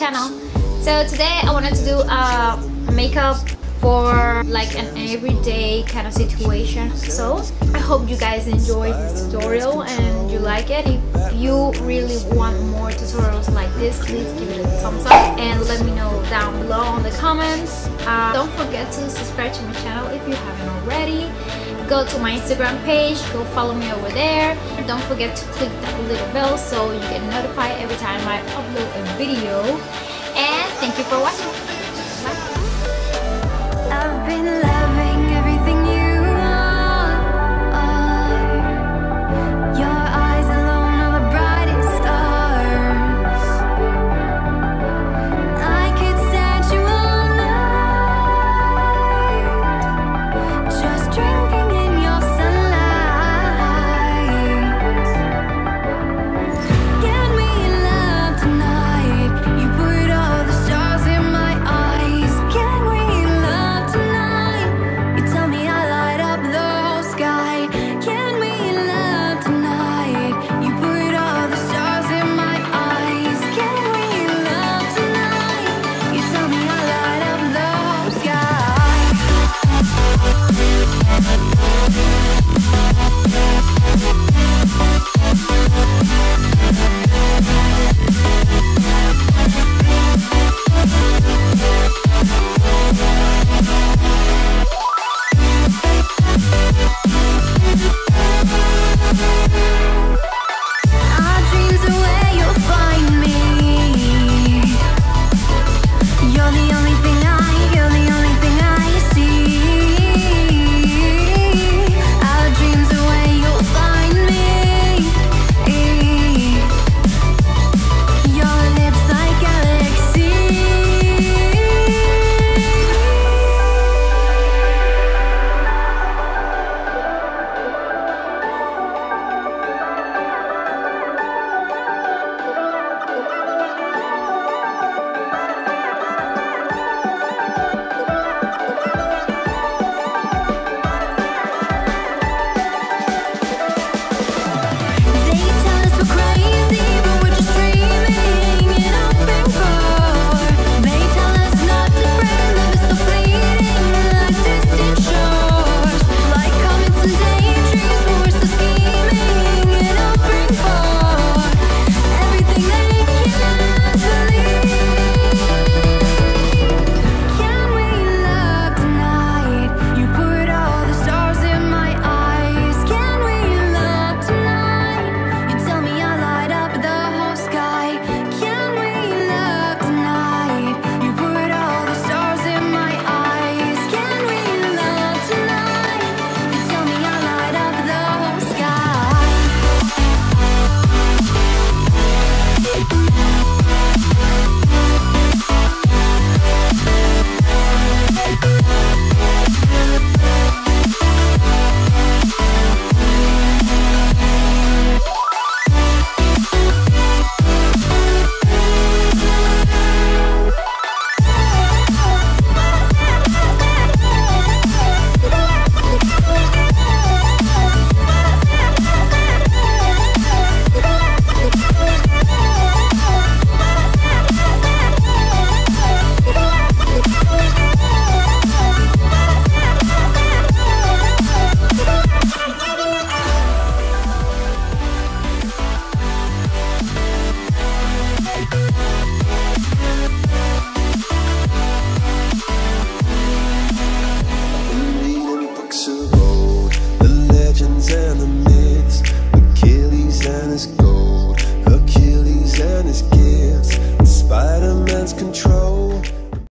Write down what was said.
channel. So today I wanted to do a makeup for like an everyday kind of situation. So I hope you guys enjoyed this tutorial and you like it. If you really want more tutorials like this please give it a thumbs up and let me know down below in the comments. Uh, don't forget to subscribe to my channel if you haven't already. Go to my Instagram page go follow me over there. Don't forget to click that little bell so you get notified every time I upload a video. And thank you for watching I've been loving